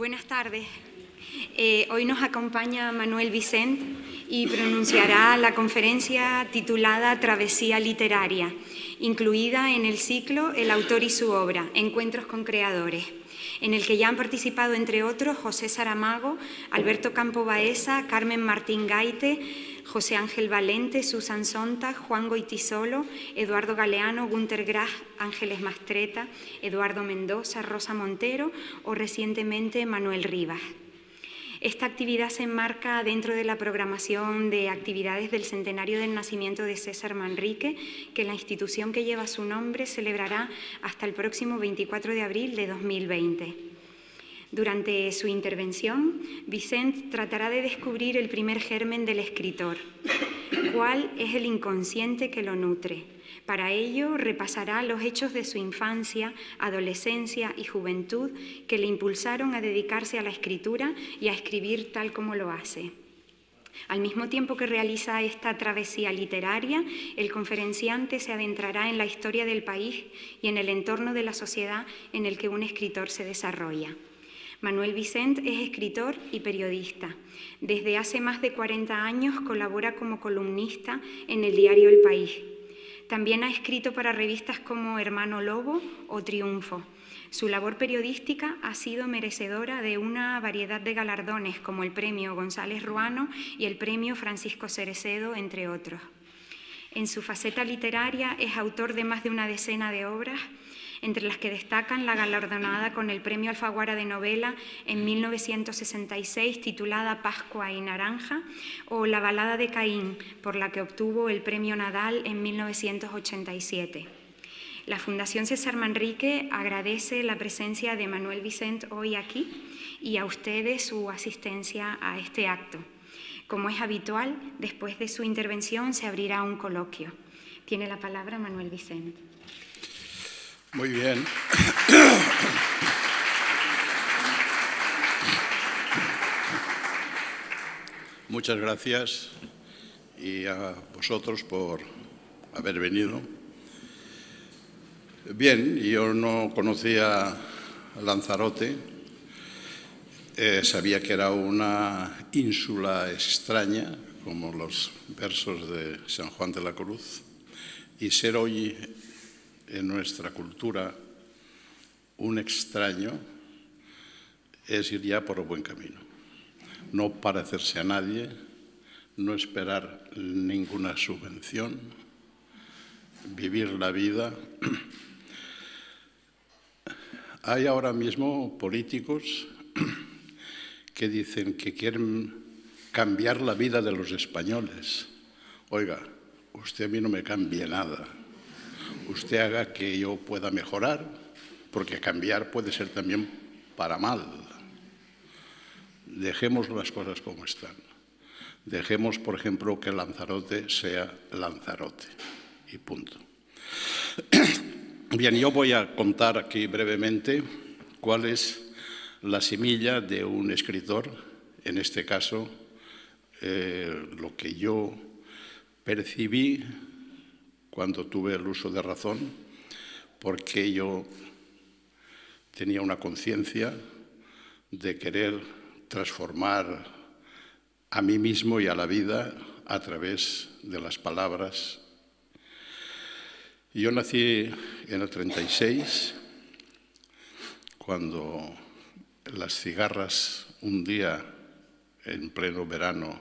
Buenas tardes. Eh, hoy nos acompaña Manuel Vicent y pronunciará la conferencia titulada Travesía Literaria, incluida en el ciclo El autor y su obra, Encuentros con Creadores, en el que ya han participado, entre otros, José Saramago, Alberto Campo Baeza, Carmen Martín Gaite, José Ángel Valente, Susan Sontag, Juan Goitisolo, Eduardo Galeano, Gunter Grass, Ángeles Mastreta, Eduardo Mendoza, Rosa Montero o recientemente Manuel Rivas. Esta actividad se enmarca dentro de la programación de actividades del centenario del nacimiento de César Manrique, que la institución que lleva su nombre celebrará hasta el próximo 24 de abril de 2020. Durante su intervención, Vicent tratará de descubrir el primer germen del escritor, cuál es el inconsciente que lo nutre para ello repasará los hechos de su infancia, adolescencia y juventud que le impulsaron a dedicarse a la escritura y a escribir tal como lo hace. Al mismo tiempo que realiza esta travesía literaria, el conferenciante se adentrará en la historia del país y en el entorno de la sociedad en el que un escritor se desarrolla. Manuel Vicent es escritor y periodista. Desde hace más de 40 años colabora como columnista en el diario El País también ha escrito para revistas como Hermano Lobo o Triunfo. Su labor periodística ha sido merecedora de una variedad de galardones como el Premio González Ruano y el Premio Francisco Cerecedo, entre otros. En su faceta literaria es autor de más de una decena de obras entre las que destacan la galardonada con el Premio Alfaguara de Novela en 1966 titulada Pascua y Naranja o La balada de Caín, por la que obtuvo el Premio Nadal en 1987. La Fundación César Manrique agradece la presencia de Manuel Vicent hoy aquí y a ustedes su asistencia a este acto. Como es habitual, después de su intervención se abrirá un coloquio. Tiene la palabra Manuel Vicent. Muy bien. Muchas gracias y a vosotros por haber venido. Bien, yo no conocía Lanzarote, eh, sabía que era una ínsula extraña, como los versos de San Juan de la Cruz, y ser hoy en nuestra cultura un extraño es ir ya por el buen camino. No parecerse a nadie, no esperar ninguna subvención, vivir la vida. Hay ahora mismo políticos que dicen que quieren cambiar la vida de los españoles. Oiga, usted a mí no me cambie nada usted haga que yo pueda mejorar, porque cambiar puede ser también para mal. Dejemos las cosas como están. Dejemos, por ejemplo, que Lanzarote sea Lanzarote y punto. Bien, yo voy a contar aquí brevemente cuál es la semilla de un escritor, en este caso, eh, lo que yo percibí cuando tuve el uso de razón, porque yo tenía una conciencia de querer transformar a mí mismo y a la vida a través de las palabras. Yo nací en el 36, cuando las cigarras un día en pleno verano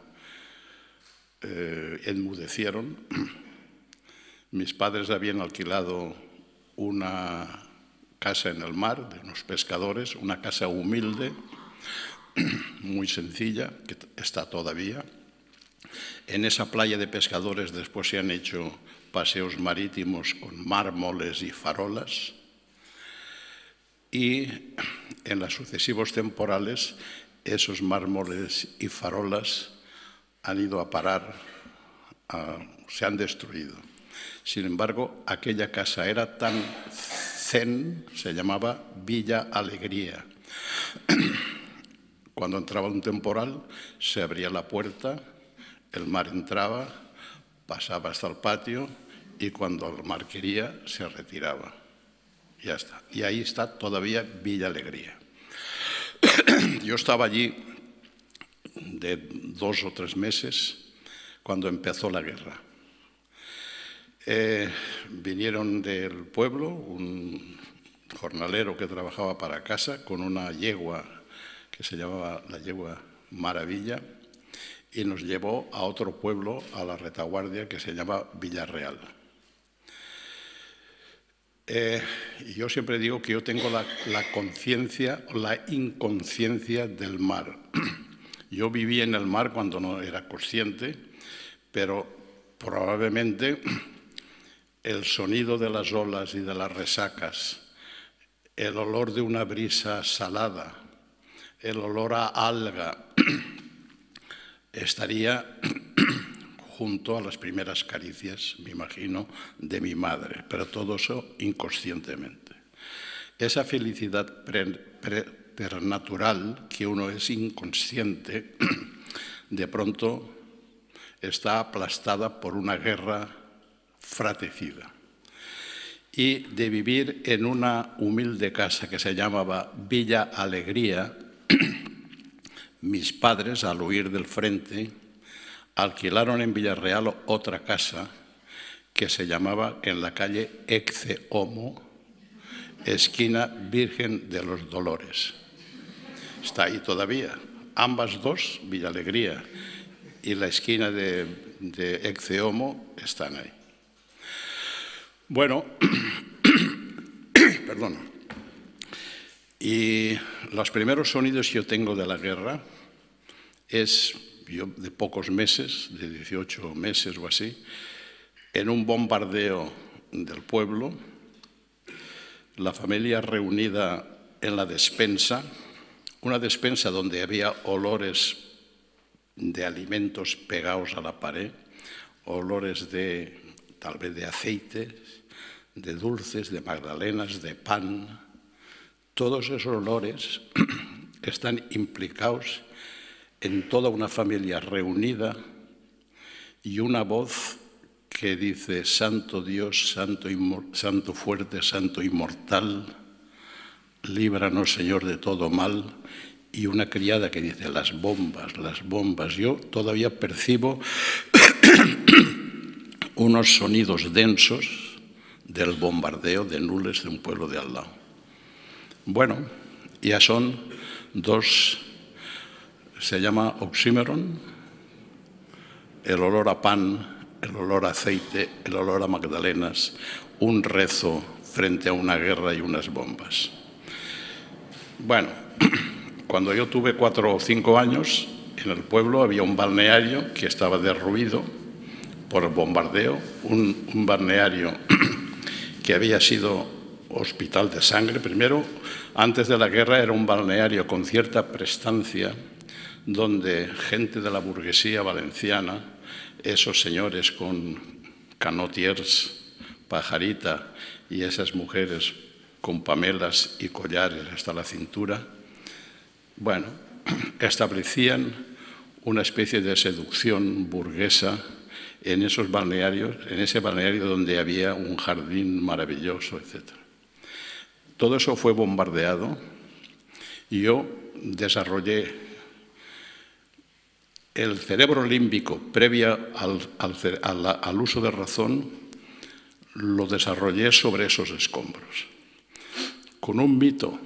eh, enmudecieron mis padres habían alquilado una casa en el mar de unos pescadores, una casa humilde, muy sencilla, que está todavía. En esa playa de pescadores después se han hecho paseos marítimos con mármoles y farolas. Y en las sucesivos temporales esos mármoles y farolas han ido a parar, se han destruido. Sin embargo, aquella casa era tan zen, se llamaba Villa Alegría. Cuando entraba un temporal, se abría la puerta, el mar entraba, pasaba hasta el patio y cuando el mar quería, se retiraba. Ya está. Y ahí está todavía Villa Alegría. Yo estaba allí de dos o tres meses cuando empezó la guerra. Eh, vinieron del pueblo un jornalero que trabajaba para casa con una yegua que se llamaba la yegua Maravilla y nos llevó a otro pueblo, a la retaguardia, que se llama Villarreal. Eh, yo siempre digo que yo tengo la, la conciencia, la inconsciencia del mar. Yo viví en el mar cuando no era consciente, pero probablemente el sonido de las olas y de las resacas, el olor de una brisa salada, el olor a alga, estaría junto a las primeras caricias, me imagino, de mi madre, pero todo eso inconscientemente. Esa felicidad preternatural que uno es inconsciente, de pronto está aplastada por una guerra fratecida. Y de vivir en una humilde casa que se llamaba Villa Alegría, mis padres, al huir del frente, alquilaron en Villarreal otra casa que se llamaba en la calle Ecce Homo, esquina Virgen de los Dolores. Está ahí todavía. Ambas dos, Villa Alegría y la esquina de, de Ecce Homo, están ahí. Bueno, perdón. Y los primeros sonidos que yo tengo de la guerra es yo de pocos meses, de 18 meses o así, en un bombardeo del pueblo, la familia reunida en la despensa, una despensa donde había olores de alimentos pegados a la pared, olores de tal vez de aceites, de dulces, de magdalenas, de pan, todos esos olores están implicados en toda una familia reunida y una voz que dice, Santo Dios, Santo, Santo fuerte, Santo inmortal, líbranos Señor de todo mal, y una criada que dice, las bombas, las bombas. Yo todavía percibo unos sonidos densos del bombardeo de nules de un pueblo de al lado. Bueno, ya son dos se llama oxímeron, el olor a pan, el olor a aceite, el olor a magdalenas, un rezo frente a una guerra y unas bombas. Bueno, cuando yo tuve cuatro o cinco años, en el pueblo había un balneario que estaba derruido por el bombardeo, un, un balneario que había sido hospital de sangre. Primero, antes de la guerra era un balneario con cierta prestancia donde gente de la burguesía valenciana, esos señores con canotiers, pajarita y esas mujeres con pamelas y collares hasta la cintura, bueno, establecían una especie de seducción burguesa en esos balnearios, en ese balneario donde había un jardín maravilloso, etc. Todo eso fue bombardeado y yo desarrollé el cerebro límbico, previa al, uso de razón, lo desarrollé sobre esos escombros. Con un mito,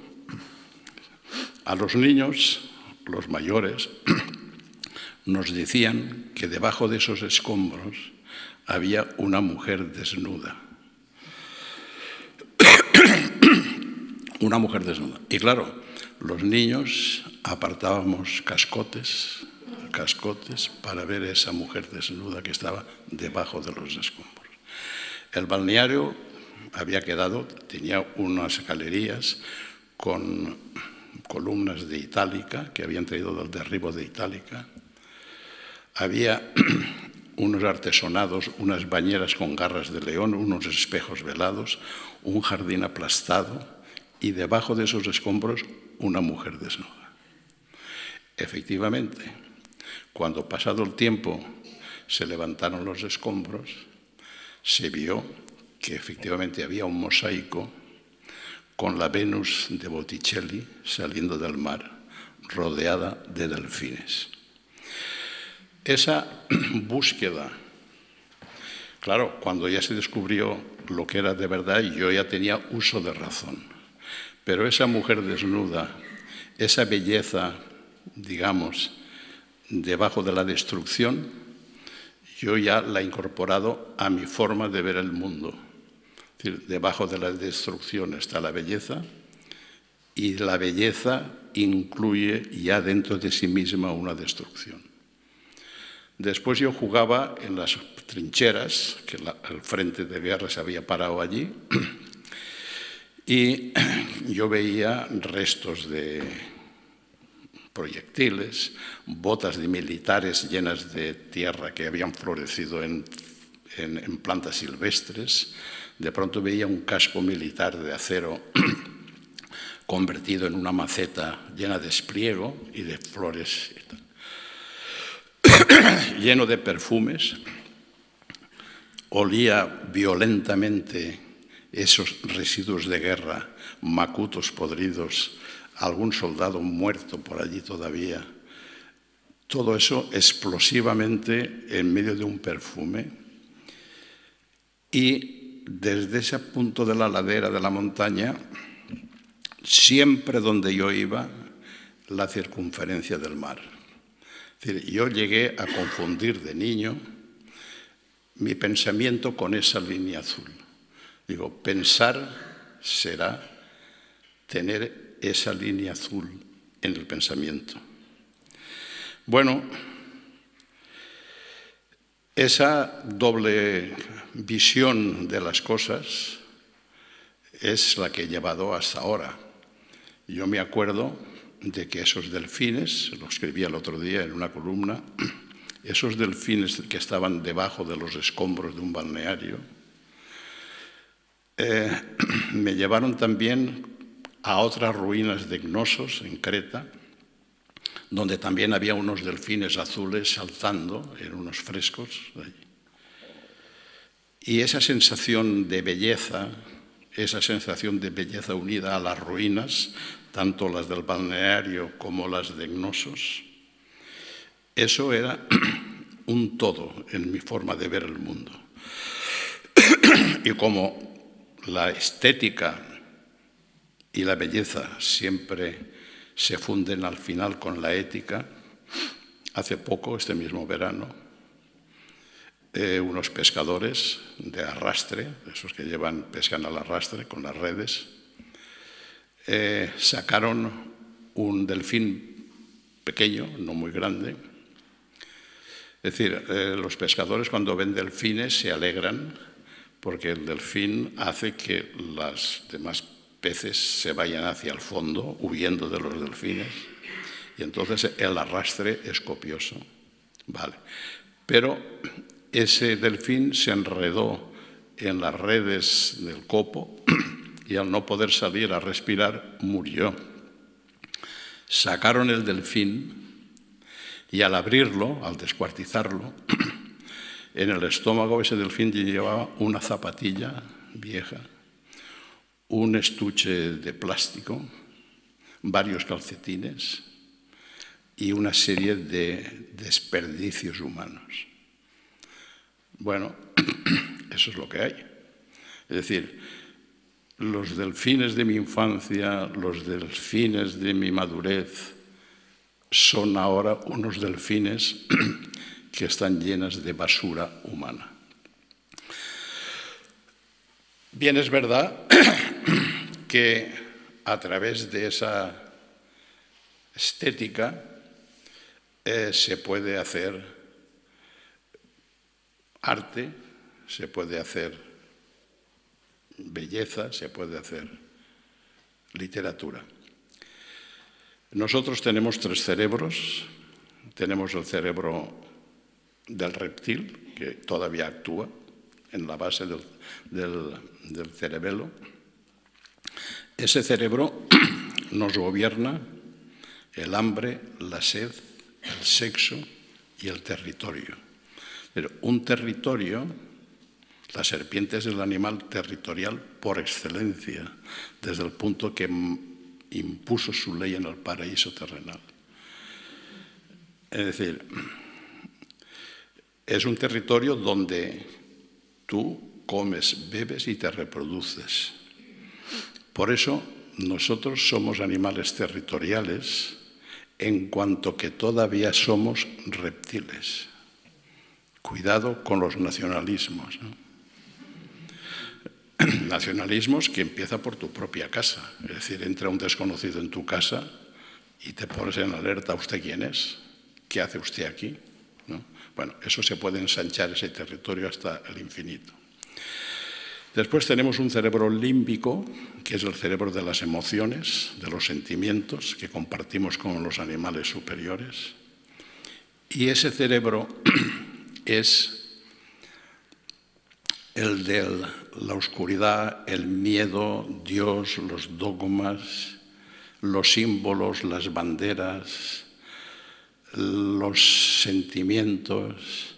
a los niños, los mayores, nos decían que debajo de esos escombros había una mujer desnuda. una mujer desnuda. Y claro, los niños apartábamos cascotes, cascotes para ver a esa mujer desnuda que estaba debajo de los escombros. El balneario había quedado, tenía unas galerías con columnas de itálica que habían traído del derribo de itálica. Había unos artesonados, unas bañeras con garras de león, unos espejos velados, un jardín aplastado y debajo de esos escombros una mujer desnuda. Efectivamente, cuando pasado el tiempo se levantaron los escombros, se vio que efectivamente había un mosaico con la Venus de Botticelli saliendo del mar, rodeada de delfines. Esa búsqueda, claro, cuando ya se descubrió lo que era de verdad, yo ya tenía uso de razón. Pero esa mujer desnuda, esa belleza, digamos, debajo de la destrucción, yo ya la he incorporado a mi forma de ver el mundo. debajo de la destrucción está la belleza y la belleza incluye ya dentro de sí misma una destrucción. Después yo jugaba en las trincheras, que el frente de guerra se había parado allí, y yo veía restos de proyectiles, botas de militares llenas de tierra que habían florecido en, en plantas silvestres. De pronto veía un casco militar de acero convertido en una maceta llena de espliego y de flores, lleno de perfumes. Olía violentamente esos residuos de guerra, macutos podridos, algún soldado muerto por allí todavía. Todo eso explosivamente en medio de un perfume. Y desde ese punto de la ladera de la montaña siempre donde yo iba, la circunferencia del mar. Yo llegué a confundir de niño mi pensamiento con esa línea azul. Digo, pensar será tener esa línea azul en el pensamiento. Bueno, esa doble visión de las cosas es la que he llevado hasta ahora. Yo me acuerdo de que esos delfines, lo escribí el otro día en una columna, esos delfines que estaban debajo de los escombros de un balneario, eh, me llevaron también a otras ruinas de Gnosos en Creta, donde también había unos delfines azules saltando en unos frescos. Y esa sensación de belleza, esa sensación de belleza unida a las ruinas, tanto las del balneario como las de Gnosos, eso era un todo en mi forma de ver el mundo. Y como la estética y la belleza siempre se funden al final con la ética, hace poco, este mismo verano, eh, unos pescadores de arrastre, esos que llevan, pescan al arrastre con las redes, eh, sacaron un delfín pequeño, no muy grande. Es decir, eh, los pescadores cuando ven delfines se alegran porque el delfín hace que las demás peces se vayan hacia el fondo, huyendo de los delfines, y entonces el arrastre es copioso. Vale. Pero ese delfín se enredó en las redes del copo y al no poder salir a respirar murió. Sacaron el delfín y al abrirlo, al descuartizarlo, en el estómago ese delfín llevaba una zapatilla vieja, un estuche de plástico, varios calcetines y una serie de desperdicios humanos. Bueno, eso es lo que hay. Es decir, los delfines de mi infancia, los delfines de mi madurez, son ahora unos delfines que están llenas de basura humana. Bien, es verdad que a través de esa estética eh, se puede hacer arte, se puede hacer belleza, se puede hacer literatura. Nosotros tenemos tres cerebros. Tenemos el cerebro del reptil, que todavía actúa en la base del, del cerebelo. Ese cerebro nos gobierna el hambre, la sed, el sexo y el territorio. Pero un territorio, la serpiente es el animal territorial por excelencia, desde el punto que impuso su ley en el paraíso terrenal. Es decir, es un territorio donde tú comes, bebes y te reproduces. Por eso nosotros somos animales territoriales en cuanto que todavía somos reptiles. Cuidado con los nacionalismos. Nacionalismos que empieza por tu propia casa. Es decir, entra un desconocido en tu casa y te pones en alerta, ¿usted quién es? ¿Qué hace usted aquí? Bueno, eso se puede ensanchar ese territorio hasta el infinito. Después tenemos un cerebro límbico, que es el cerebro de las emociones, de los sentimientos que compartimos con los animales superiores. Y ese cerebro es el de la oscuridad, el miedo, Dios, los dogmas, los símbolos, las banderas, los sentimientos,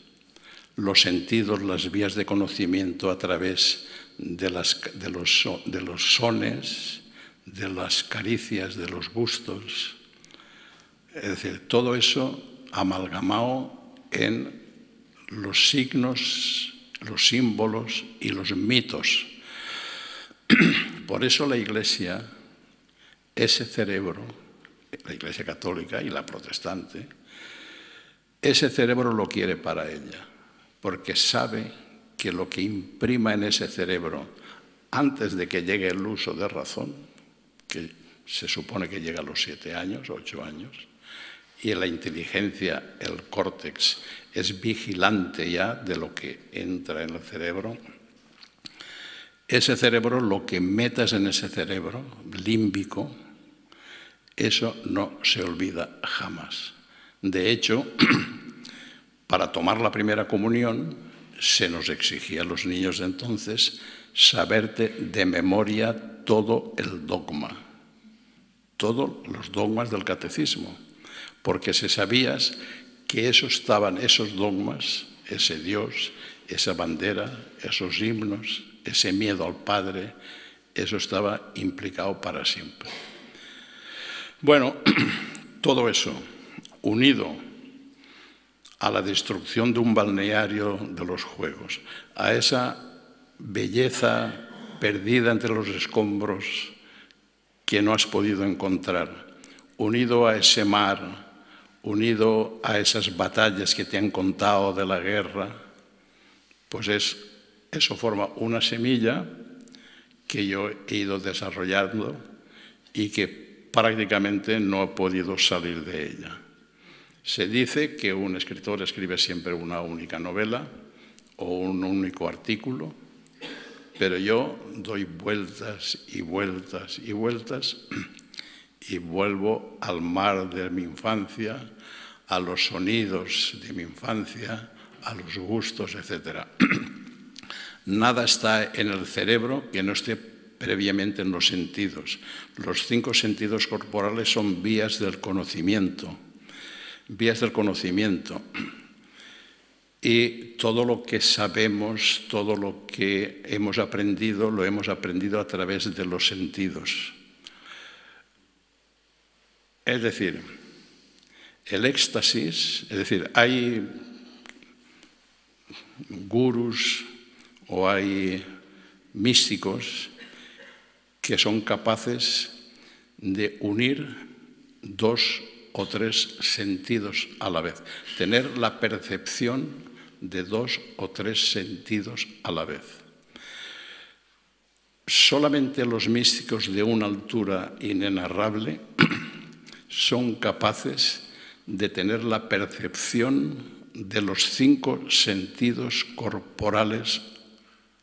los sentidos, las vías de conocimiento a través de, los, sones, de las caricias, de los gustos. Es decir, todo eso amalgamado en los signos, los símbolos y los mitos. Por eso la Iglesia, ese cerebro, la Iglesia católica y la protestante, ese cerebro lo quiere para ella, porque sabe que lo que imprima en ese cerebro antes de que llegue el uso de razón, que se supone que llega a los siete años, ocho años, y la inteligencia, el córtex, es vigilante ya de lo que entra en el cerebro, ese cerebro, lo que metas en ese cerebro límbico, eso no se olvida jamás. De hecho, para tomar la primera comunión, se nos exigía a los niños de entonces saberte de memoria todo el dogma, todos los dogmas del catecismo, porque si sabías que eso estaban, esos dogmas, ese Dios, esa bandera, esos himnos, ese miedo al Padre, eso estaba implicado para siempre. Bueno, todo eso unido a la destrucción de un balneario de los juegos, a esa belleza perdida entre los escombros que no has podido encontrar, unido a ese mar, unido a esas batallas que te han contado de la guerra, pues es, eso forma una semilla que yo he ido desarrollando y que prácticamente no he podido salir de ella. Se dice que un escritor escribe siempre una única novela o un único artículo, pero yo doy vueltas y vueltas y vueltas y vuelvo al mar de mi infancia, a los sonidos de mi infancia, a los gustos, etc. Nada está en el cerebro que no esté previamente en los sentidos. Los cinco sentidos corporales son vías del conocimiento vías del conocimiento. Y todo lo que sabemos, todo lo que hemos aprendido, lo hemos aprendido a través de los sentidos. Es decir, el éxtasis, es decir, hay gurús o hay místicos que son capaces de unir dos o tres sentidos a la vez, tener la percepción de dos o tres sentidos a la vez. Solamente los místicos de una altura inenarrable son capaces de tener la percepción de los cinco sentidos corporales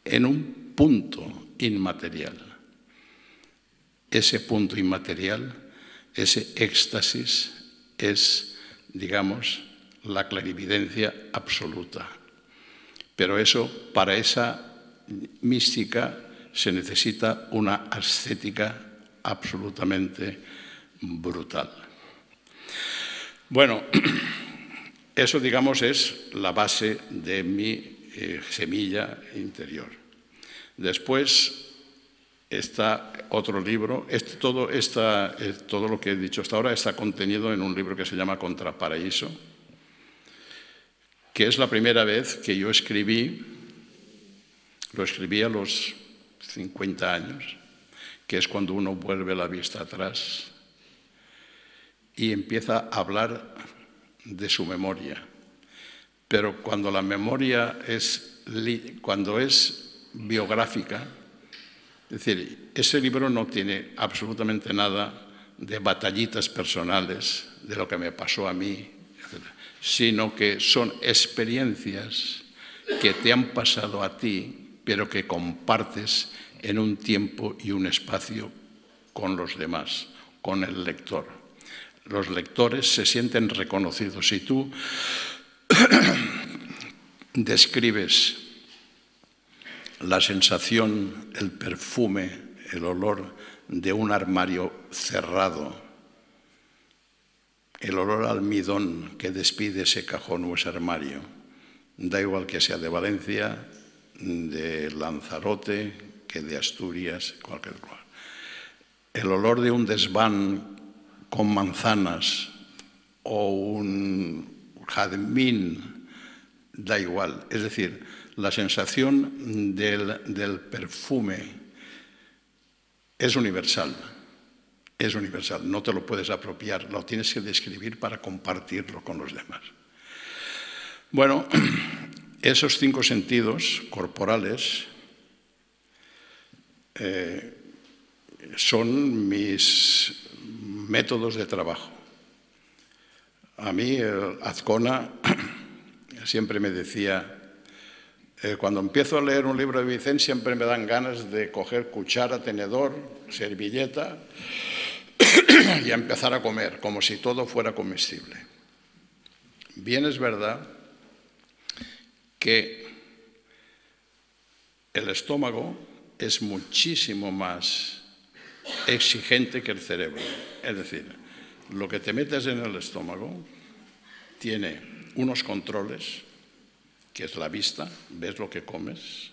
en un punto inmaterial. Ese punto inmaterial, ese éxtasis, es, digamos, la clarividencia absoluta. Pero eso, para esa mística, se necesita una ascética absolutamente brutal. Bueno, eso, digamos, es la base de mi eh, semilla interior. Después, está otro libro. Este, todo, eh, todo lo que he dicho hasta ahora está contenido en un libro que se llama Contraparaíso, que es la primera vez que yo escribí, lo escribí a los 50 años, que es cuando uno vuelve la vista atrás y empieza a hablar de su memoria. Pero cuando la memoria es, cuando es biográfica, es decir, ese libro no tiene absolutamente nada de batallitas personales, de lo que me pasó a mí, sino que son experiencias que te han pasado a ti, pero que compartes en un tiempo y un espacio con los demás, con el lector. Los lectores se sienten reconocidos. Si tú describes la sensación, el perfume, el olor de un armario cerrado, el olor al almidón que despide ese cajón o ese armario, da igual que sea de Valencia, de Lanzarote, que de Asturias, cualquier lugar. El olor de un desván con manzanas o un jazmín, da igual. Es decir, la sensación del, perfume es universal, es universal, no te lo puedes apropiar, lo tienes que describir para compartirlo con los demás. Bueno, esos cinco sentidos corporales eh, son mis métodos de trabajo. A mí, Azcona siempre me decía, eh, cuando empiezo a leer un libro de Vicente siempre me dan ganas de coger cuchara, tenedor, servilleta y empezar a comer, como si todo fuera comestible. Bien es verdad que el estómago es muchísimo más exigente que el cerebro. Es decir, lo que te metes en el estómago tiene unos controles que es la vista, ves lo que comes.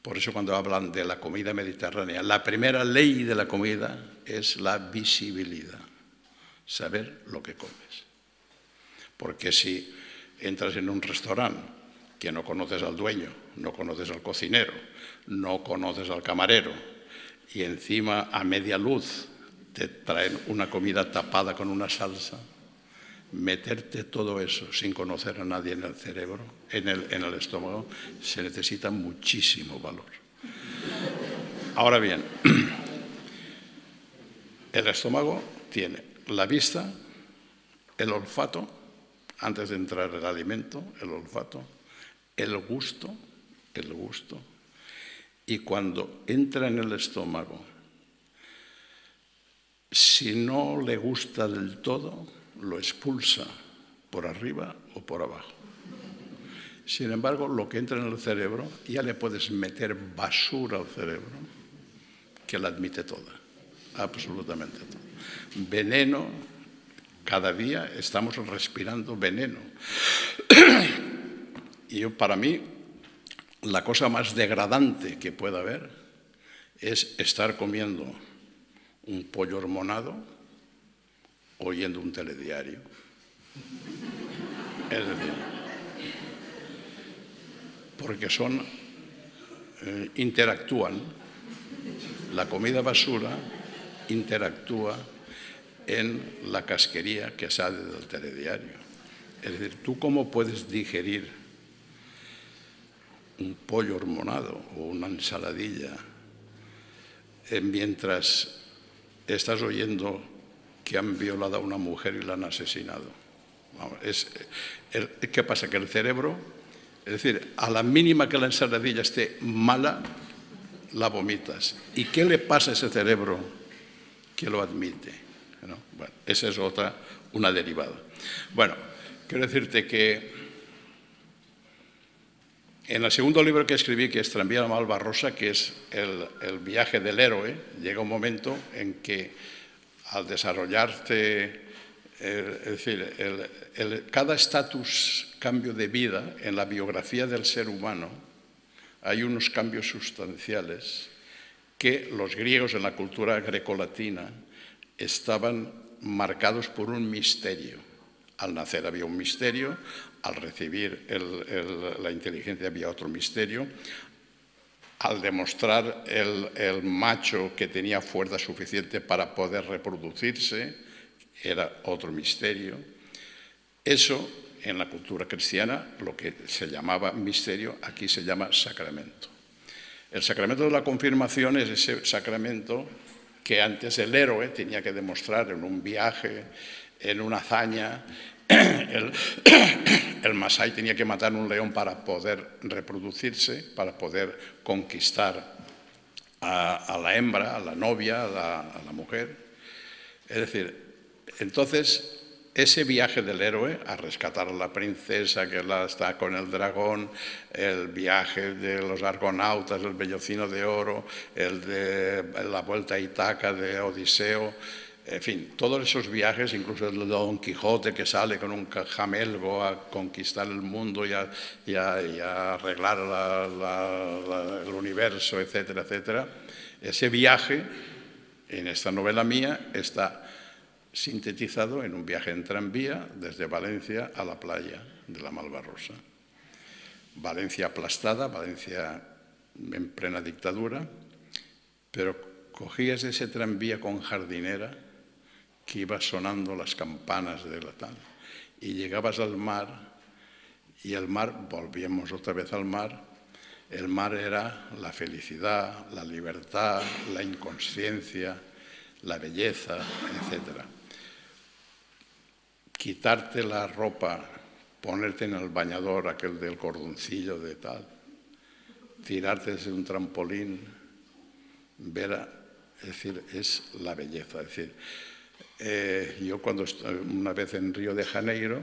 Por eso cuando hablan de la comida mediterránea, la primera ley de la comida es la visibilidad, saber lo que comes. Porque si entras en un restaurante que no conoces al dueño, no conoces al cocinero, no conoces al camarero, y encima a media luz te traen una comida tapada con una salsa, meterte todo eso sin conocer a nadie en el cerebro, en el, estómago, se necesita muchísimo valor. Ahora bien, el estómago tiene la vista, el olfato, antes de entrar el alimento, el olfato, el gusto, el gusto, y cuando entra en el estómago, si no le gusta del todo, lo expulsa por arriba o por abajo. Sin embargo, lo que entra en el cerebro, ya le puedes meter basura al cerebro, que la admite toda, absolutamente toda. Veneno, cada día estamos respirando veneno. Y para mí, la cosa más degradante que pueda haber es estar comiendo un pollo hormonado oyendo un telediario. Es decir, porque son, eh, interactúan, la comida basura interactúa en la casquería que sale del telediario. Es decir, ¿tú cómo puedes digerir un pollo hormonado o una ensaladilla eh, mientras estás oyendo que han violado a una mujer y la han asesinado. ¿Qué pasa? Que el cerebro, es decir, a la mínima que la ensaladilla esté mala, la vomitas. ¿Y qué le pasa a ese cerebro que lo admite? Bueno, esa es otra, una derivada. Bueno, quiero decirte que en el segundo libro que escribí, que es Tranvía la Malva Rosa, que es el, el viaje del héroe, llega un momento en que al desarrollarte, es decir, cada estatus, cambio de vida en la biografía del ser humano, hay unos cambios sustanciales que los griegos en la cultura grecolatina estaban marcados por un misterio. Al nacer había un misterio, al recibir la inteligencia había otro misterio, al demostrar el, macho que tenía fuerza suficiente para poder reproducirse, era otro misterio. Eso, en la cultura cristiana, lo que se llamaba misterio, aquí se llama sacramento. El sacramento de la confirmación es ese sacramento que antes el héroe tenía que demostrar en un viaje, en una hazaña. El, el Masai tenía que matar un león para poder reproducirse, para poder conquistar a, la hembra, a la novia, a la, mujer. Es decir, entonces ese viaje del héroe a rescatar a la princesa que está con el dragón, el viaje de los argonautas, el bellocino de oro, el de la vuelta a Itaca de Odiseo, en fin, todos esos viajes, incluso el Don Quijote que sale con un jamelgo a conquistar el mundo y a, arreglar el universo, etcétera, etcétera, ese viaje en esta novela mía está sintetizado en un viaje en tranvía desde Valencia a la playa de la Malvarrosa. Valencia aplastada, Valencia en plena dictadura, pero cogías ese tranvía con jardinera que iba sonando las campanas de la tal y llegabas al mar y el mar, volvíamos otra vez al mar, el mar era la felicidad, la libertad, la inconsciencia, la belleza, etcétera quitarte la ropa, ponerte en el bañador, aquel del cordoncillo de tal, tirarte desde un trampolín, ver, es decir, es la belleza. Es decir, eh, yo cuando una vez en Río de Janeiro,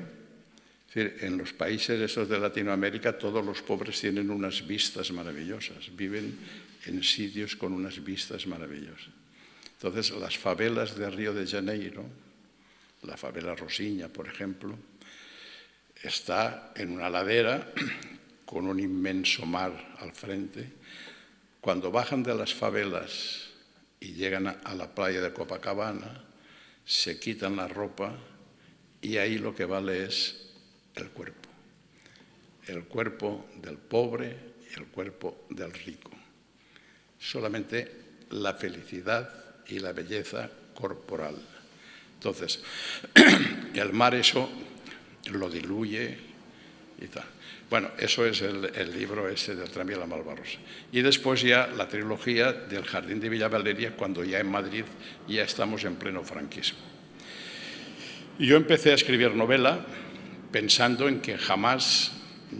en los países esos de Latinoamérica todos los pobres tienen unas vistas maravillosas, viven en sitios con unas vistas maravillosas. Entonces las favelas de Río de Janeiro, la favela Rosiña, por ejemplo, está en una ladera con un inmenso mar al frente. Cuando bajan de las favelas y llegan a la playa de Copacabana, se quitan la ropa y ahí lo que vale es el cuerpo. El cuerpo del pobre y el cuerpo del rico. Solamente la felicidad y la belleza corporal. Entonces, el mar eso lo diluye Bueno, eso es el, libro ese del tranvía la Malvarrosa. Y después ya la trilogía del Jardín de Villa Valeria, cuando ya en Madrid ya estamos en pleno franquismo. yo empecé a escribir novela pensando en que jamás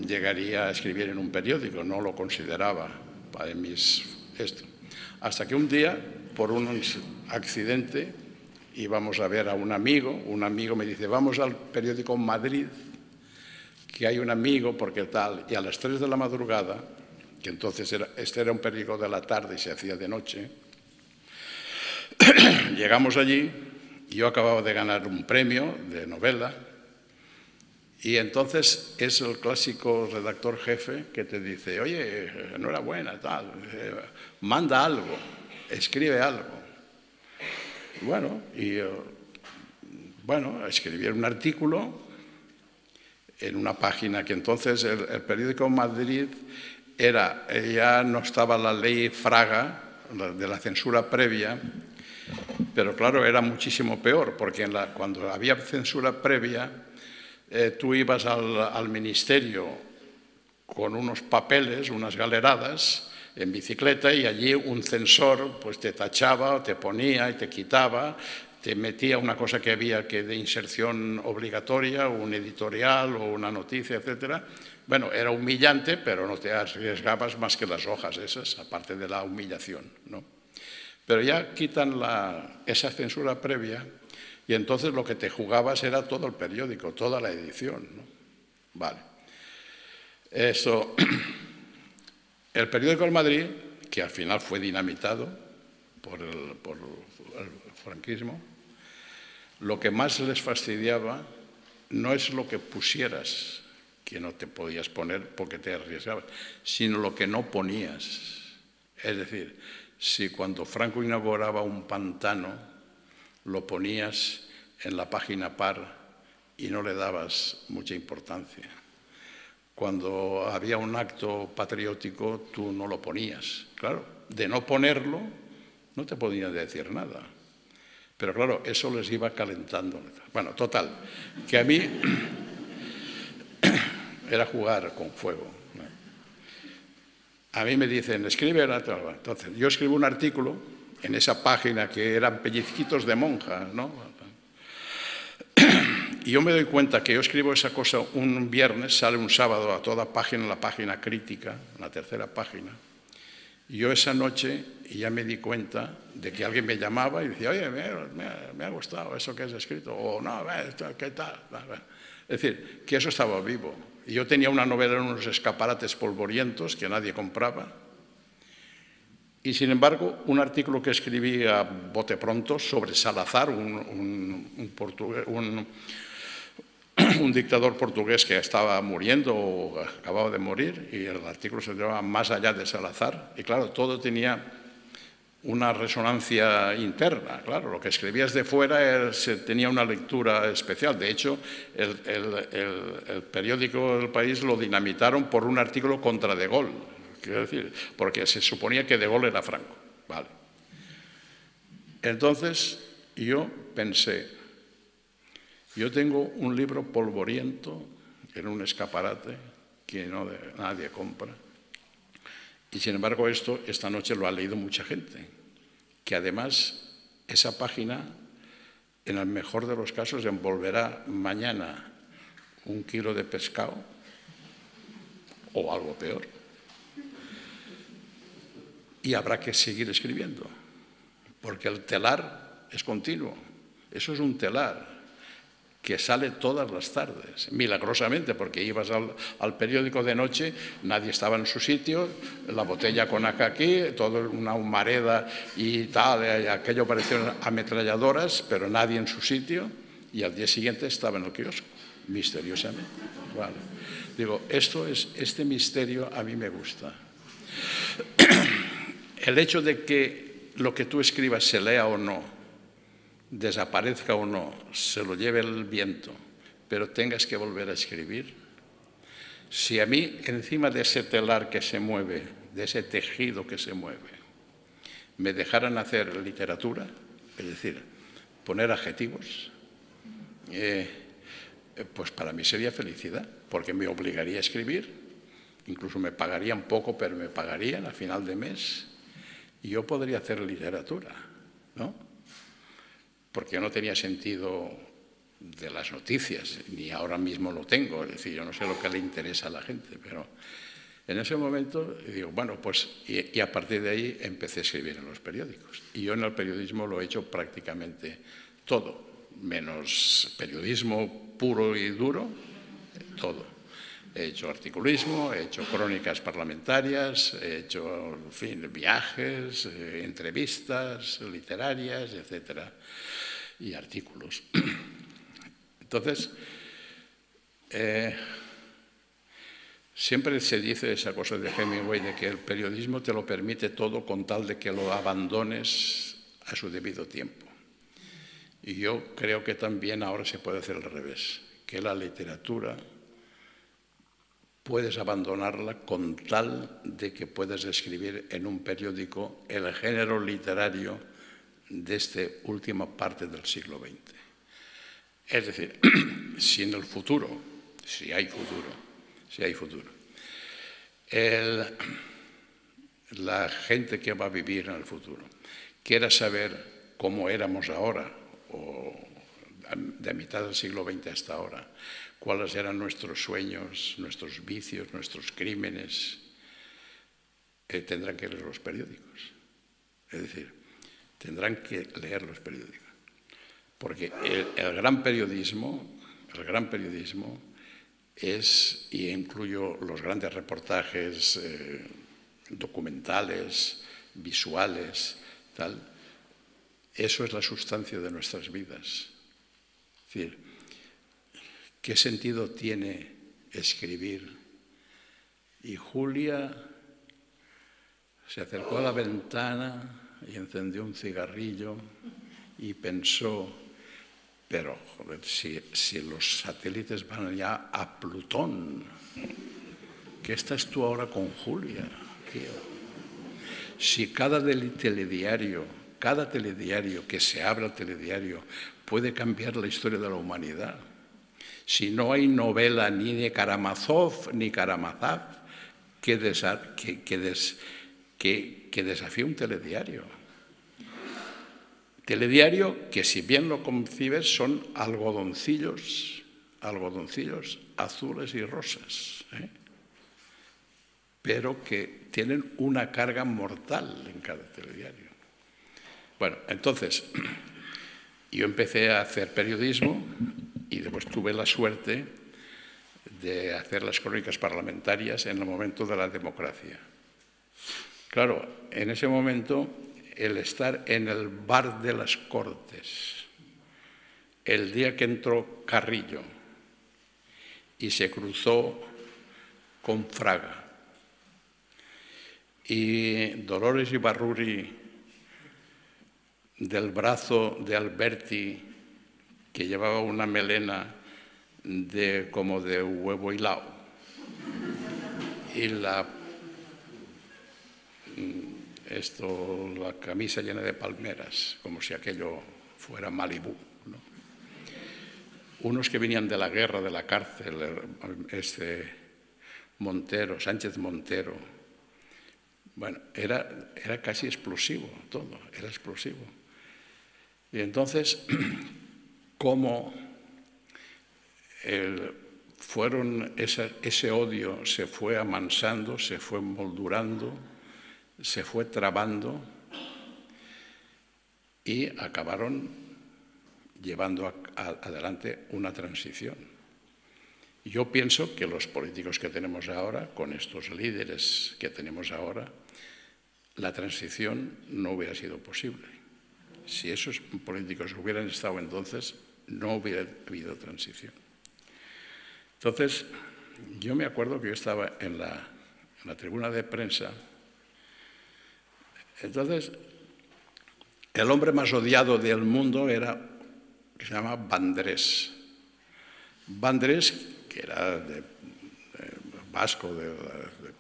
llegaría a escribir en un periódico, no lo consideraba para mis... Esto. Hasta que un día, por un accidente, íbamos a ver a un amigo, un amigo me dice, vamos al periódico Madrid, que hay un amigo, porque tal, y a las 3 de la madrugada, que entonces era, este era un periódico de la tarde y se hacía de noche, llegamos allí, yo acababa de ganar un premio de novela, y entonces es el clásico redactor jefe que te dice, oye, enhorabuena, tal, eh, manda algo, escribe algo. Bueno, y eh, bueno, escribí un artículo en una página que entonces el, periódico Madrid era, ya no estaba la ley Fraga de la censura previa, pero claro, era muchísimo peor, porque cuando había censura previa, eh, tú ibas al, al ministerio con unos papeles, unas galeradas, en bicicleta y allí un censor pues te tachaba, te ponía y te quitaba, te metía una cosa que había que de inserción obligatoria, un editorial o una noticia, etcétera. Bueno, era humillante, pero no te arriesgabas más que las hojas esas, aparte de la humillación, ¿no? Pero ya quitan esa censura previa y entonces lo que te jugabas era todo el periódico, toda la edición, ¿no? Vale. Eso El periódico El Madrid, que al final fue dinamitado por el, franquismo, lo que más les fastidiaba no es lo que pusieras, que no te podías poner porque te arriesgabas, sino lo que no ponías. Es decir, si cuando Franco inauguraba un pantano, lo ponías en la página par y no le dabas mucha importancia. Cuando había un acto patriótico, tú no lo ponías. Claro, de no ponerlo, no te podían decir nada. Pero claro, eso les iba calentando. Bueno, total, que a mí era jugar con fuego. A mí me dicen, escribe, entonces yo escribo un artículo en esa página que eran pellizquitos de monja, ¿no? Y yo me doy cuenta que yo escribo esa cosa un viernes, sale un sábado a toda página, la página crítica, la tercera página. Y yo esa noche ya me di cuenta de que alguien me llamaba y decía, oye, me, ha gustado eso que has escrito, o no, ¿qué tal? Es decir, que eso estaba vivo. Y yo tenía una novela en unos escaparates polvorientos que nadie compraba. Y sin embargo, un artículo que escribí a bote pronto sobre Salazar, un, un, un, un dictador portugués que estaba muriendo o acababa de morir, y el artículo se llamaba Más allá de Salazar. Y claro, todo tenía una resonancia interna. Claro, lo que escribías de fuera se, tenía una lectura especial. De hecho, el, periódico del país lo dinamitaron por un artículo contra De Gaulle, quiero decir, porque se suponía que De Gaulle era Franco. Vale. Entonces yo pensé, yo tengo un libro polvoriento en un escaparate que no nadie compra. Y sin embargo esto esta noche lo ha leído mucha gente, que además esa página, en el mejor de los casos, envolverá mañana un kilo de pescado o algo peor. Y habrá que seguir escribiendo, porque el telar es continuo. Eso es un telar que sale todas las tardes, milagrosamente, porque ibas al, periódico de noche, nadie estaba en su sitio, la botella con acá aquí, toda una humareda y tal, aquello parecían ametralladoras, pero nadie en su sitio, y al día siguiente estaba en el kiosco, misteriosamente. Digo, esto es, este misterio a mí me gusta. El hecho de que lo que tú escribas se lea o no, desaparezca o no, se lo lleve el viento, pero tengas que volver a escribir, si a mí encima de ese telar que se mueve, de ese tejido que se mueve, me dejaran hacer literatura, es decir, poner adjetivos, eh, pues para mí sería felicidad, porque me obligaría a escribir, incluso me pagarían poco, pero me pagarían a final de mes, y yo podría hacer literatura, ¿no? Porque no tenía sentido de las noticias, ni ahora mismo lo tengo, es decir, yo no sé lo que le interesa a la gente, pero en ese momento digo, bueno, pues, y, a partir de ahí empecé a escribir en los periódicos. Y yo en el periodismo lo he hecho prácticamente todo, menos periodismo puro y duro, todo. He hecho articulismo, he hecho crónicas parlamentarias, he hecho, en fin, viajes, eh, entrevistas literarias, etcétera y artículos. Entonces, eh, siempre se dice esa cosa de Hemingway de que el periodismo te lo permite todo con tal de que lo abandones a su debido tiempo. Y yo creo que también ahora se puede hacer al revés, que la literatura puedes abandonarla con tal de que puedas escribir en un periódico el género literario de esta última parte del siglo XX. Es decir, si en el futuro, si hay futuro, si hay futuro, la gente que va a vivir en el futuro quiera saber cómo éramos ahora, o de mitad del siglo XX hasta ahora, cuáles eran nuestros sueños, nuestros vicios, nuestros crímenes, eh, tendrán que leer los periódicos. Es decir, tendrán que leer los periódicos. Porque el, gran periodismo, el gran periodismo es, y incluyo los grandes reportajes eh, documentales, visuales, tal, eso es la sustancia de nuestras vidas. Es decir, ¿qué sentido tiene escribir? Y Julia se acercó a la ventana y encendió un cigarrillo y pensó, Pero, joder, si, si los satélites van ya a Plutón, ¿qué estás tú ahora con Julia, tío? Si cada telediario, cada telediario que se abra telediario puede cambiar la historia de la humanidad, si no hay novela ni de Karamazov ni Karamazov que, que, que, que desafíe un telediario. Telediario que si bien lo concibes son algodoncillos, algodoncillos azules y rosas, ¿eh? pero que tienen una carga mortal en cada telediario. Bueno, entonces, yo empecé a hacer periodismo y después tuve la suerte de hacer las crónicas parlamentarias en el momento de la democracia. Claro, en ese momento el estar en el bar de las Cortes, el día que entró Carrillo y se cruzó con Fraga, y Dolores Ibarruri del brazo de Alberti, que llevaba una melena de, como de huevo hilado, y la esto, la camisa llena de palmeras, como si aquello fuera Malibú. Unos que venían de la guerra, de la cárcel, este Montero, Sánchez Montero. Bueno, era, era casi explosivo todo, era explosivo. Y entonces, cómo fueron ese odio se fue amansando, se fue moldurando, se fue trabando y acabaron llevando adelante una transición. Yo pienso que los políticos que tenemos ahora, con estos líderes que tenemos ahora, la transición no hubiera sido posible. Si esos políticos hubieran estado entonces, no hubiera habido transición. Entonces, yo me acuerdo que yo estaba en la, tribuna de prensa entonces, el hombre más odiado del mundo era, se llama Vandrés. Vandrés, que era de, vasco, de,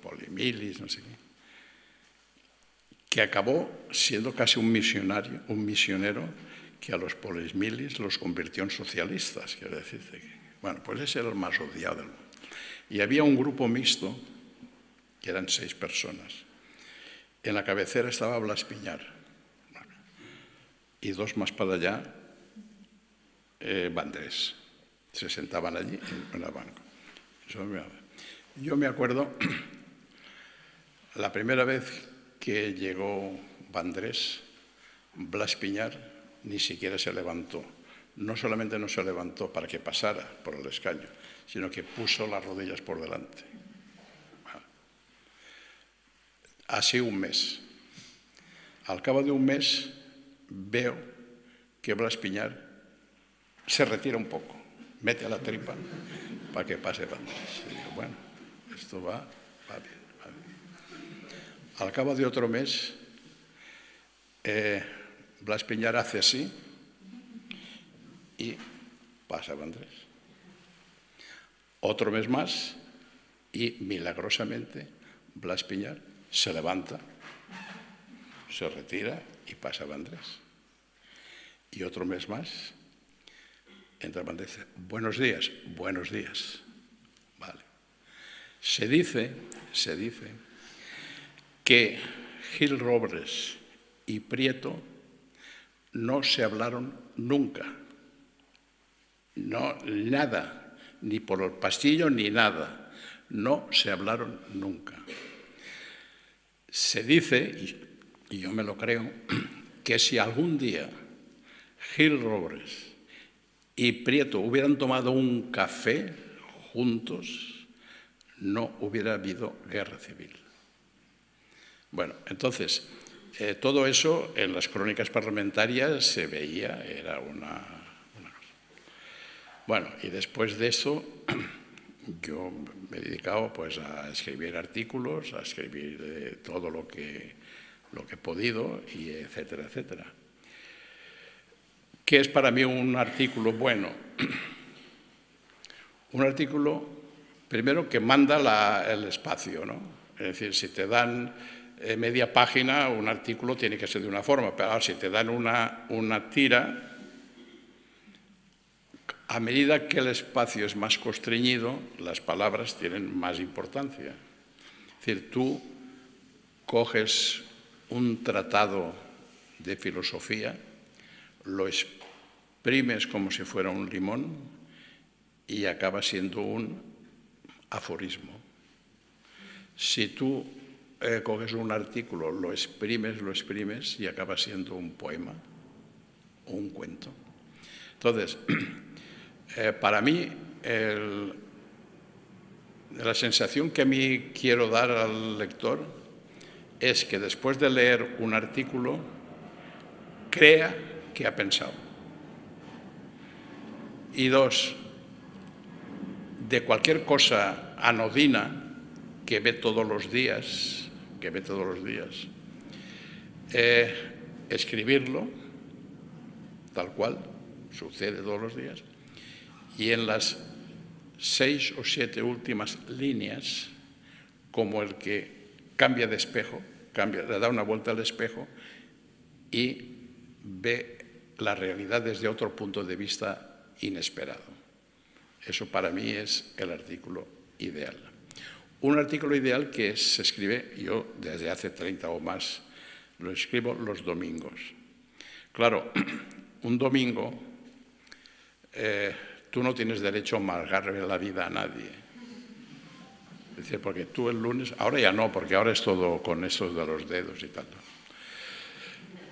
Polimilis, no sé qué, que acabó siendo casi un misionario, un misionero que a los Polimilis los convirtió en socialistas, quiero decir. Bueno, pues ese era el más odiado del mundo. Y había un grupo mixto, que eran seis personas, en la cabecera estaba Blas Piñar y dos más para allá, eh. Se sentaban allí en la banca. Yo me acuerdo la primera vez que llegó Vandrés, Blas Piñar ni siquiera se levantó. No solamente no se levantó para que pasara por el escaño, sino que puso las rodillas por delante. Así un mes. Al cabo de un mes veo que Blas Piñar se retira un poco, mete a la tripa para que pase Bandés. Y digo, bueno, esto va, va bien. Al cabo de otro mes, eh, Blas Piñar hace así y pasa Andrés. Otro mes más y milagrosamente Blas Piñar se levanta, se retira y pasa Andrés. Y otro mes más, entra Andrés y dice, buenos días, buenos días. Vale. Se dice, se dice que Gil Robles y Prieto no se hablaron nunca. No, nada, ni por el pastillo ni nada. No se hablaron nunca. Se dice, y yo me lo creo, que si algún día Gil Robles y Prieto hubieran tomado un café juntos, no hubiera habido guerra civil. Bueno, entonces, eh, todo eso en las crónicas parlamentarias se veía, era una, una cosa. Bueno, y después de eso yo me he dedicado pues, a escribir artículos, a escribir eh, todo lo que, lo que he podido, y etcétera, etcétera. ¿Qué es para mí un artículo bueno? Un artículo, primero, que manda el espacio, ¿no? Es decir, si te dan eh, media página, un artículo tiene que ser de una forma, pero ahora si te dan una, una tira, a medida que el espacio es más constreñido, las palabras tienen más importancia. Es decir, tú coges un tratado de filosofía, lo exprimes como si fuera un limón y acaba siendo un aforismo. Si tú eh, coges un artículo, lo exprimes, lo exprimes y acaba siendo un poema o un cuento. Entonces, eh, para mí, la sensación que a mí quiero dar al lector es que después de leer un artículo, crea que ha pensado. Y dos, de cualquier cosa anodina que ve todos los días, que ve todos los días, eh, escribirlo tal cual, sucede todos los días, y en las seis o siete últimas líneas, como el que cambia de espejo, le da una vuelta al espejo y ve la realidad desde otro punto de vista inesperado. Eso para mí es el artículo ideal. Un artículo ideal que se escribe, yo desde hace 30 o más, lo escribo los domingos. Claro, un domingo eh, tú no tienes derecho a amargarle la vida a nadie. Es decir, porque tú el lunes, ahora ya no, porque ahora es todo con estos de los dedos y tal.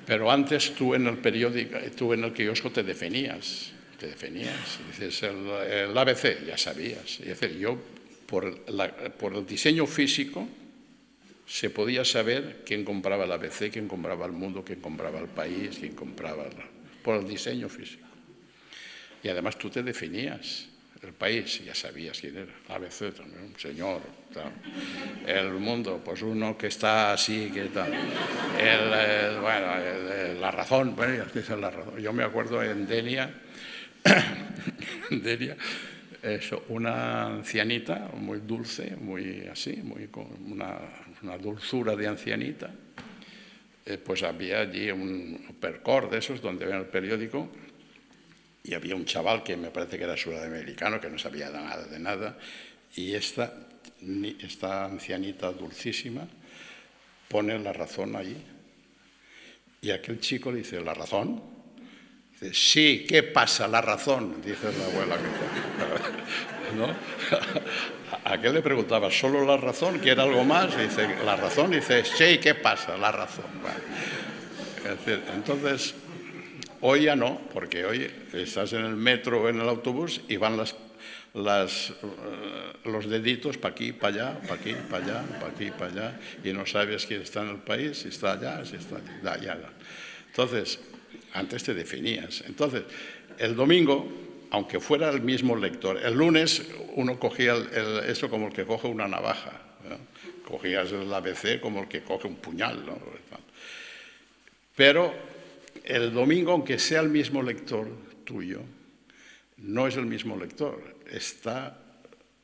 Pero antes tú en el periódico, tú en el kiosco te definías, te definías. Dices, el, ABC, ya sabías. Es decir, yo por, el diseño físico se podía saber quién compraba el ABC, quién compraba el mundo, quién compraba el país, quién compraba... por el diseño físico. Y además tú te definías el país, ya sabías quién era, ABC también, un señor, el mundo, pues uno que está así, que tal, la razón, bueno, la razón. Yo me acuerdo en Denia, en Denia eso, una ancianita muy dulce, muy así, muy con una, una dulzura de ancianita, eh, pues había allí un percor de esos donde ven el periódico y había un chaval que me parece que era sudamericano, que no sabía nada de nada, y esta, esta ancianita dulcísima pone la razón allí. Y aquel chico dice, ¿la razón? Dice, sí, ¿qué pasa? La razón, dice la abuela. ¿No? ¿A qué le preguntaba? ¿Solo la razón? ¿Quiere algo más? Dice, la razón. Dice, sí, ¿qué pasa? La razón. entonces, Hoy ya no, porque hoy estás en el metro o en el autobús y van las, eh, los deditos para aquí, para allá, para aquí, para allá, para aquí, para allá, y no sabes quién está en el país, si está allá, si está allá. Entonces, antes te definías. Entonces, el domingo, aunque fuera el mismo lector, el lunes uno cogía eso como el que coge una navaja, cogías el ABC como el que coge un puñal. ¿no? Pero el domingo, aunque sea el mismo lector tuyo, no es el mismo lector. Está,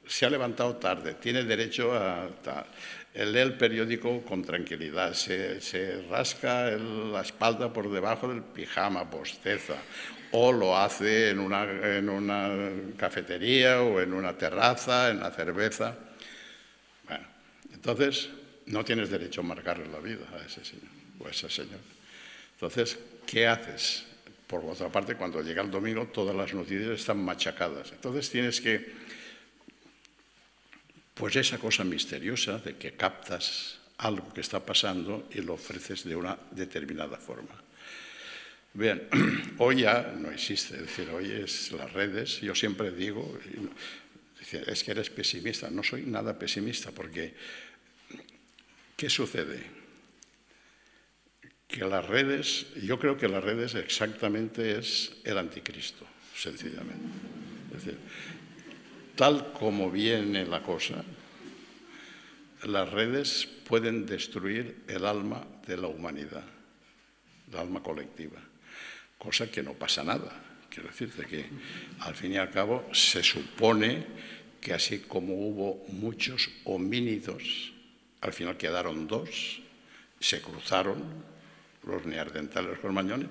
se ha levantado tarde, tiene derecho a... lee el periódico con tranquilidad, se, rasca la espalda por debajo del pijama, bosteza, o lo hace en una, en una cafetería o en una terraza, en la cerveza. Bueno, entonces no tienes derecho a marcarle la vida a ese señor o a esa señora. Entonces, ¿qué haces? Por otra parte, cuando llega el domingo, todas las noticias están machacadas. Entonces tienes que, pues esa cosa misteriosa de que captas algo que está pasando y lo ofreces de una determinada forma. Bien, hoy ya no existe, es decir, hoy es las redes, yo siempre digo, es que eres pesimista, no soy nada pesimista porque ¿qué sucede? Que las redes, yo creo que las redes exactamente es el anticristo, sencillamente. Es decir, tal como viene la cosa, las redes pueden destruir el alma de la humanidad, el alma colectiva. cosa que no pasa nada. Quiero decirte que, al fin y al cabo, se supone que así como hubo muchos homínidos, al final quedaron dos, se cruzaron los neandertales los cromañones,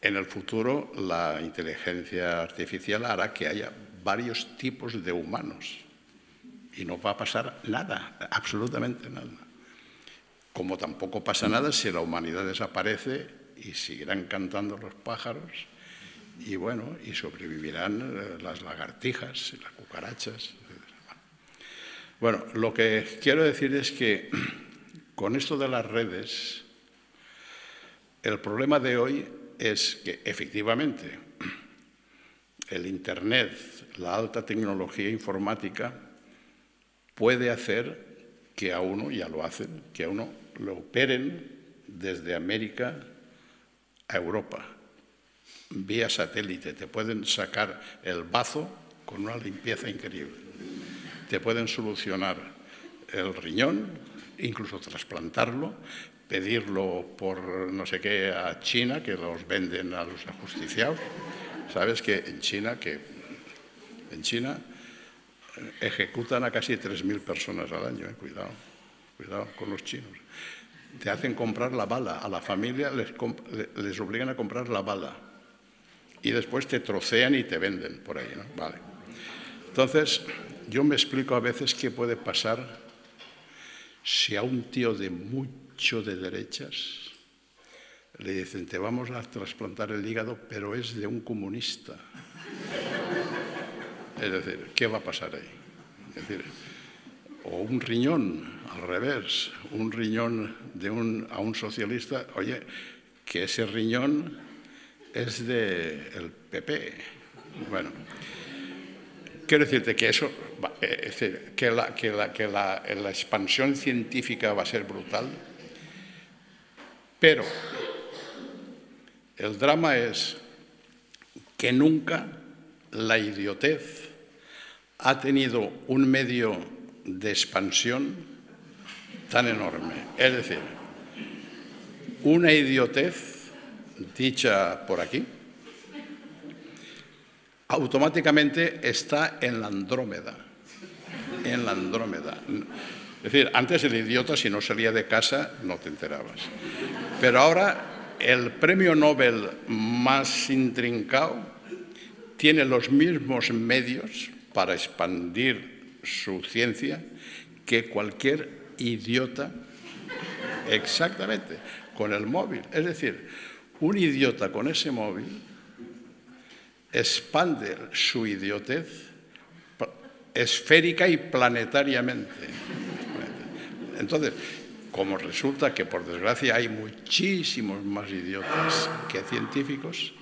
en el futuro la inteligencia artificial hará que haya varios tipos de humanos y no va a pasar nada, absolutamente nada. Como tampoco pasa nada si la humanidad desaparece y seguirán cantando los pájaros y bueno, y sobrevivirán eh, las lagartijas las cucarachas. Bueno, lo que quiero decir es que con esto de las redes, el problema de hoy es que efectivamente el Internet, la alta tecnología informática, puede hacer que a uno, ya lo hacen, que a uno lo operen desde América a Europa, vía satélite. Te pueden sacar el bazo con una limpieza increíble. Te pueden solucionar el riñón, incluso trasplantarlo, pedirlo por no sé qué a China, que los venden a los ajusticiados. Sabes que en China, que en China eh, ejecutan a casi 3.000 personas al año, eh, cuidado, cuidado con los chinos. Te hacen comprar la bala, a la familia les, les obligan a comprar la bala y después te trocean y te venden por ahí, ¿no? Vale. Entonces, yo me explico a veces qué puede pasar si a un tío de de derechas le dicen, te vamos a trasplantar el hígado, pero es de un comunista. Es decir, ¿qué va a pasar ahí? Es decir, o un riñón, al revés, un riñón de un, a un socialista, oye, que ese riñón es del PP. Bueno, quiero decirte que eso, es decir, que, la, que, la, que la, la expansión científica va a ser brutal, pero el drama es que nunca la idiotez ha tenido un medio de expansión tan enorme. Es decir, una idiotez dicha por aquí automáticamente está en la Andrómeda. En la Andrómeda. Es decir, antes el idiota si no salía de casa no te enterabas. Pero ahora el premio Nobel más intrincado tiene los mismos medios para expandir su ciencia que cualquier idiota, exactamente, con el móvil. Es decir, un idiota con ese móvil expande su idiotez esférica y planetariamente. Entonces, como resulta que por desgracia hay muchísimos más idiotas que científicos,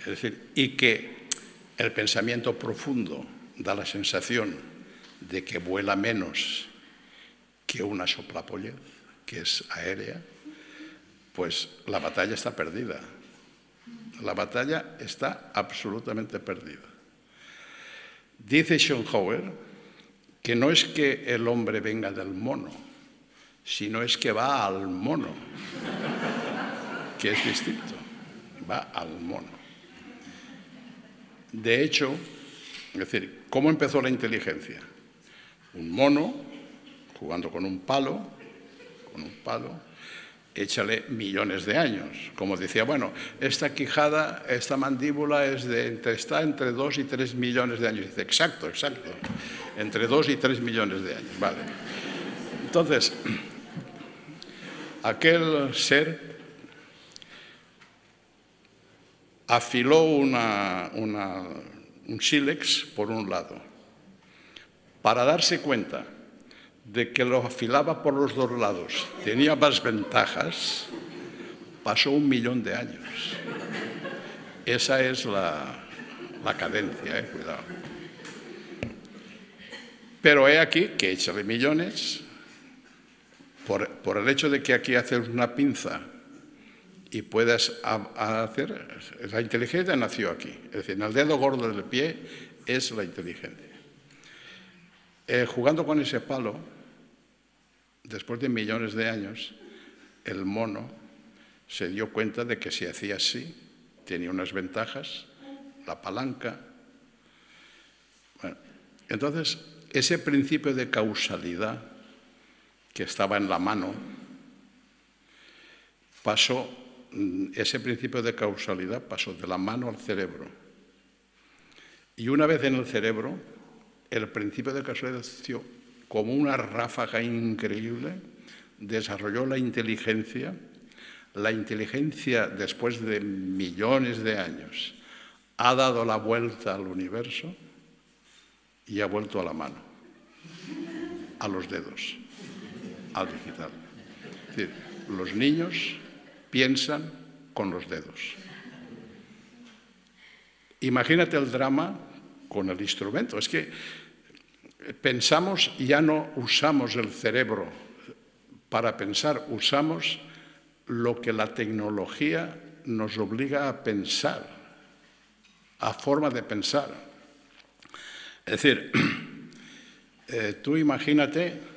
es decir, y que el pensamiento profundo da la sensación de que vuela menos que una soplapollez, que es aérea, pues la batalla está perdida. La batalla está absolutamente perdida. Dice Schoenhauer que no es que el hombre venga del mono, si no es que va al mono, que es distinto, va al mono. De hecho, es decir, ¿cómo empezó la inteligencia? Un mono jugando con un palo, con un palo, échale millones de años. Como decía, bueno, esta quijada, esta mandíbula es de, está entre dos y tres millones de años. Dice, exacto, exacto, entre dos y tres millones de años. Vale. Entonces, aquel ser afiló un sílex por un lado, para darse cuenta de que lo afilaba por los dos lados, tenía más ventajas, pasó un millón de años. Esa es la, cadencia, eh, cuidado. Pero he aquí que échale millones, por, el hecho de que aquí haces una pinza y puedas hacer, la inteligencia nació aquí, es decir, en el dedo gordo del pie es la inteligencia. Eh, jugando con ese palo, después de millones de años, el mono se dio cuenta de que si hacía así, tenía unas ventajas, la palanca. entonces, ese principio de causalidad que estaba en la mano, pasó, mm, ese principio de causalidad pasó de la mano al cerebro. Y una vez en el cerebro, el principio de causalidad como una ráfaga increíble, desarrolló la inteligencia. La inteligencia, después de millones de años, ha dado la vuelta al universo y ha vuelto a la mano, a los dedos, al digital. Es decir, los niños piensan con los dedos. Imagínate el drama con el instrumento. Es que pensamos, ya no usamos el cerebro para pensar, usamos lo que la tecnología nos obliga a pensar, a forma de pensar. Es decir, eh, tú imagínate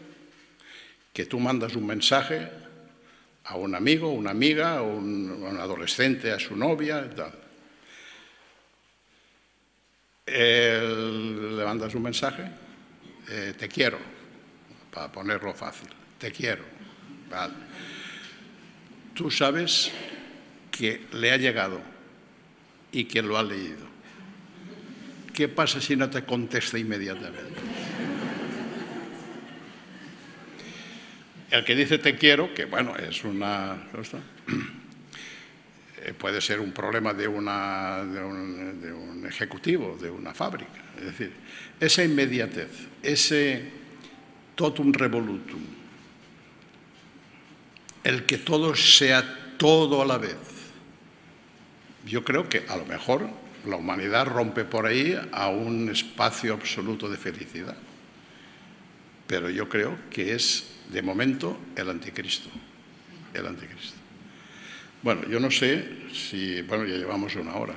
que tú mandas un mensaje a un amigo, una amiga, a un, adolescente, a su novia tal. le mandas un mensaje, eh, te quiero, para ponerlo fácil, te quiero. Tú sabes que le ha llegado y que lo ha leído. ¿Qué pasa si no te contesta inmediatamente? El que dice te quiero, que bueno, es una eh, puede ser un problema de, una, un, de un ejecutivo, de una fábrica. Es decir, esa inmediatez, ese totum revolutum, el que todo sea todo a la vez. Yo creo que a lo mejor la humanidad rompe por ahí a un espacio absoluto de felicidad. Pero yo creo que es de momento, el anticristo. El anticristo. Bueno, yo no sé si, bueno, ya llevamos una hora.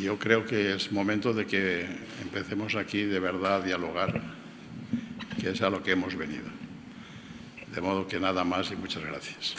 Yo creo que es momento de que empecemos aquí de verdad a dialogar, que es a lo que hemos venido. De modo que nada más y muchas gracias.